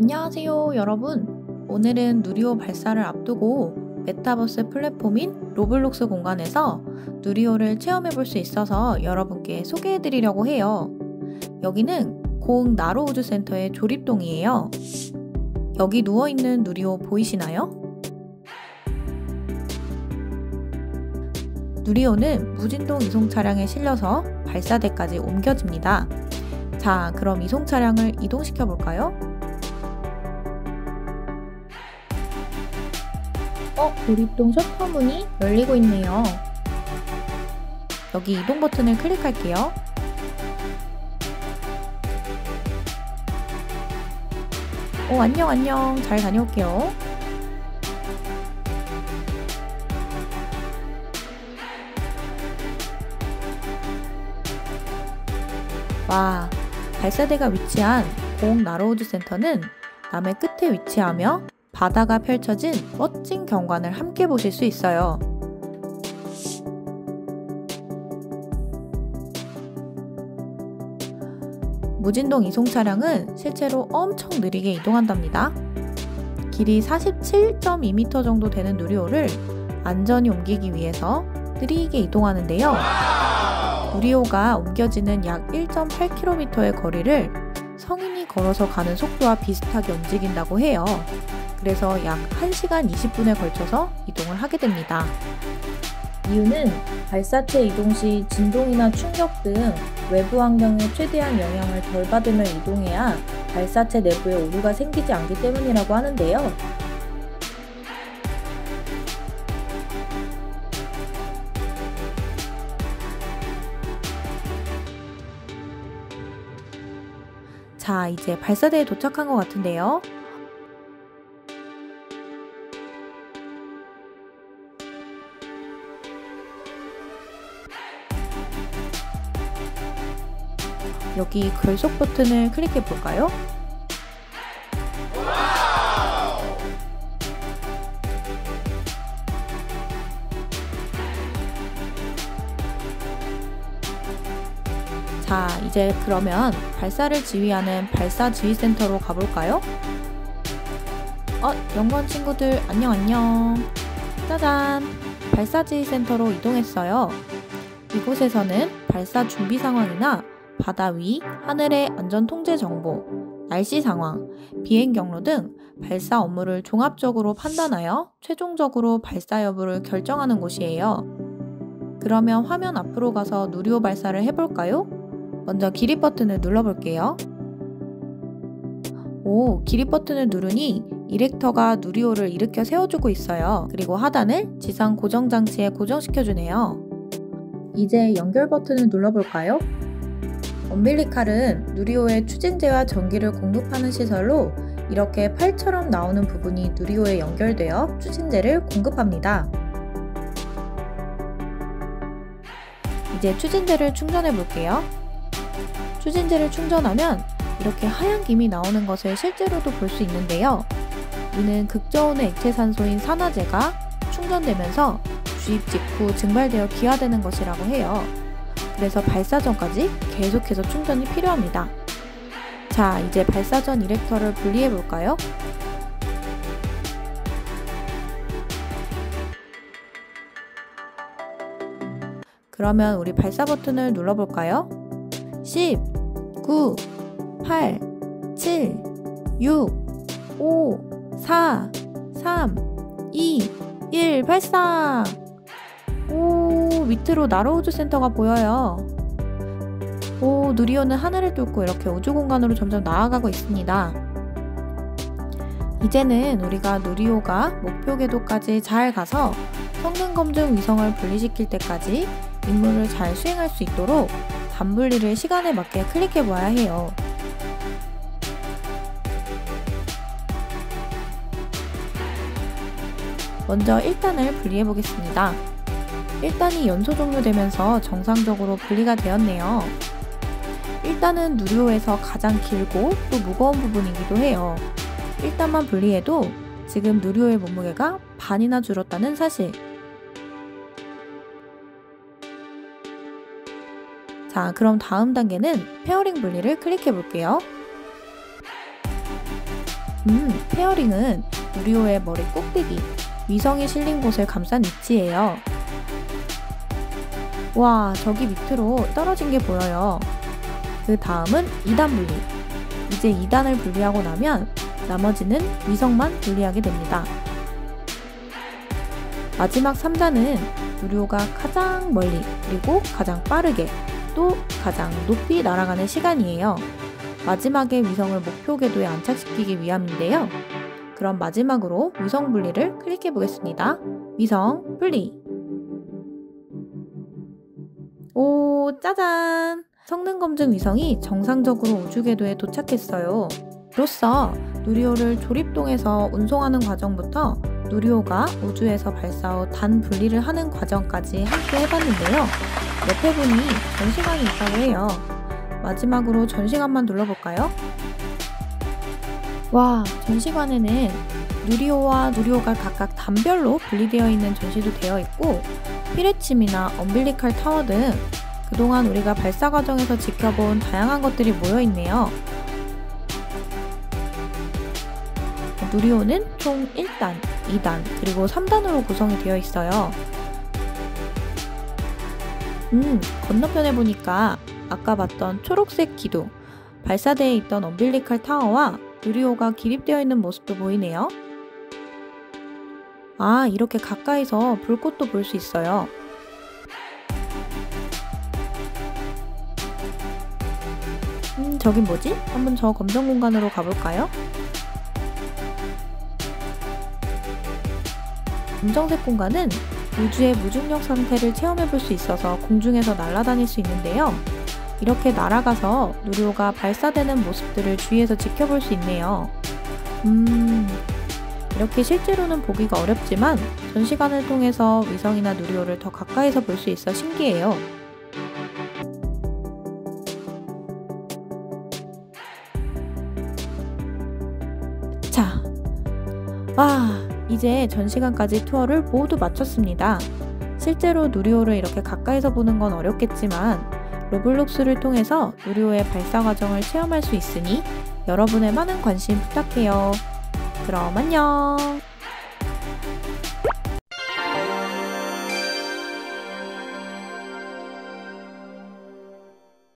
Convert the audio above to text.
안녕하세요, 여러분. 오늘은 누리호 발사를 앞두고 메타버스 플랫폼인 로블록스 공간에서 누리호를 체험해 볼 수 있어서 여러분께 소개해 드리려고 해요. 여기는 고흥 나로우주 센터의 조립동이에요. 여기 누워 있는 누리호 보이시나요? 누리호는 무진동 이송 차량에 실려서 발사대까지 옮겨집니다. 자, 그럼 이송 차량을 이동시켜 볼까요? 어, 조립동 셔터 문이 열리고 있네요. 여기 이동 버튼을 클릭할게요. 어, 안녕, 안녕. 잘 다녀올게요. 와, 발사대가 위치한 고흥 나로우드 센터는 남의 끝에 위치하며 바다가 펼쳐진 멋진 경관을 함께 보실 수 있어요. 무진동 이송 차량은 실제로 엄청 느리게 이동한답니다. 길이 47.2m 정도 되는 누리호를 안전히 옮기기 위해서 느리게 이동하는데요. 누리호가 옮겨지는 약 1.8km의 거리를 성인이 걸어서 가는 속도와 비슷하게 움직인다고 해요. 그래서 약 1시간 20분에 걸쳐서 이동을 하게 됩니다. 이유는 발사체 이동 시 진동이나 충격 등 외부 환경에 최대한 영향을 덜 받으며 이동해야 발사체 내부에 오류가 생기지 않기 때문이라고 하는데요. 자, 이제 발사대에 도착한 것 같은데요. 여기 결속 버튼을 클릭해 볼까요? 자, 이제 그러면 발사를 지휘하는 발사 지휘센터로 가볼까요? 어, 연구원 친구들 안녕 안녕. 짜잔! 발사 지휘센터로 이동했어요. 이곳에서는 발사 준비 상황이나 바다 위, 하늘의 안전 통제 정보, 날씨 상황, 비행 경로 등 발사 업무를 종합적으로 판단하여 최종적으로 발사 여부를 결정하는 곳이에요. 그러면 화면 앞으로 가서 누리호 발사를 해볼까요? 먼저 기립 버튼을 눌러볼게요. 오, 기립 버튼을 누르니 이렉터가 누리호를 일으켜 세워주고 있어요. 그리고 하단을 지상 고정 장치에 고정시켜주네요. 이제 연결 버튼을 눌러볼까요? 엄빌리칼은 누리호에 추진제와 전기를 공급하는 시설로 이렇게 팔처럼 나오는 부분이 누리호에 연결되어 추진제를 공급합니다. 이제 추진제를 충전해 볼게요. 추진제를 충전하면 이렇게 하얀 김이 나오는 것을 실제로도 볼 수 있는데요. 이는 극저온의 액체 산소인 산화제가 충전되면서 주입 직후 증발되어 기화되는 것이라고 해요. 그래서 발사 전까지 계속해서 충전이 필요합니다. 자, 이제 발사 전 이렉터를 분리해 볼까요? 그러면 우리 발사 버튼을 눌러볼까요? 10, 9, 8, 7, 6, 5, 4, 3, 2, 1 발사! 오, 밑으로 나로우주 센터가 보여요. 오, 누리호는 하늘을 뚫고 이렇게 우주 공간으로 점점 나아가고 있습니다. 이제는 우리가 누리호가 목표 궤도까지 잘 가서 성능 검증 위성을 분리시킬 때까지 임무를 잘 수행할 수 있도록 단분리를 시간에 맞게 클릭해 보아야 해요. 먼저 1단을 분리해 보겠습니다. 1단이 연소 종료되면서 정상적으로 분리가 되었네요. 1단은 누리호에서 가장 길고 또 무거운 부분이기도 해요. 1단만 분리해도 지금 누리호의 몸무게가 반이나 줄었다는 사실. 자, 그럼 다음 단계는 페어링 분리를 클릭해 볼게요. 음, 페어링은 누리호의 머리 꼭대기, 위성이 실린 곳을 감싼 위치예요. 와, 저기 밑으로 떨어진 게 보여요. 그 다음은 2단 분리. 이제 2단을 분리하고 나면 나머지는 위성만 분리하게 됩니다. 마지막 3단은 누리호가 가장 멀리 그리고 가장 빠르게 또 가장 높이 날아가는 시간이에요. 마지막에 위성을 목표 궤도에 안착시키기 위함인데요. 그럼 마지막으로 위성 분리를 클릭해 보겠습니다. 위성 분리. 오, 짜잔! 성능 검증 위성이 정상적으로 우주 궤도에 도착했어요. 이로써 누리호를 조립동에서 운송하는 과정부터 누리호가 우주에서 발사 후 단 분리를 하는 과정까지 함께 해봤는데요. 옆에 보니 전시관이 있다고 해요. 마지막으로 전시관만 둘러볼까요? 와, 전시관에는 누리호와 누리호가 각각 단별로 분리되어 있는 전시도 되어 있고 피레침이나 엄빌리칼 타워 등 그동안 우리가 발사 과정에서 지켜본 다양한 것들이 모여 있네요. 누리호는 총 1단, 2단, 그리고 3단으로 구성이 되어 있어요. 음, 건너편에 보니까 아까 봤던 초록색 기둥, 발사대에 있던 엄빌리칼 타워와 누리호가 기립되어 있는 모습도 보이네요. 아, 이렇게 가까이서 불꽃도 볼 수 있어요. 음, 저긴 뭐지? 한번 저 검정 공간으로 가볼까요? 검정색 공간은 우주의 무중력 상태를 체험해 볼 수 있어서 공중에서 날아다닐 수 있는데요. 이렇게 날아가서 누리호가 발사되는 모습들을 주위에서 지켜볼 수 있네요. 음, 이렇게 실제로는 보기가 어렵지만 전시관을 통해서 위성이나 누리호를 더 가까이서 볼 수 있어 신기해요. 자, 와, 이제 전시관까지 투어를 모두 마쳤습니다. 실제로 누리호를 이렇게 가까이서 보는 건 어렵겠지만 로블록스를 통해서 누리호의 발사 과정을 체험할 수 있으니 여러분의 많은 관심 부탁해요. 그럼 안녕!